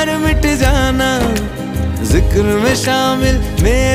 प्यार मिट जाना ज़िक्र में शामिल मेरे